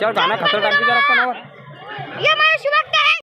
हिच्यावर जाना खतरनाक आहे तो जरा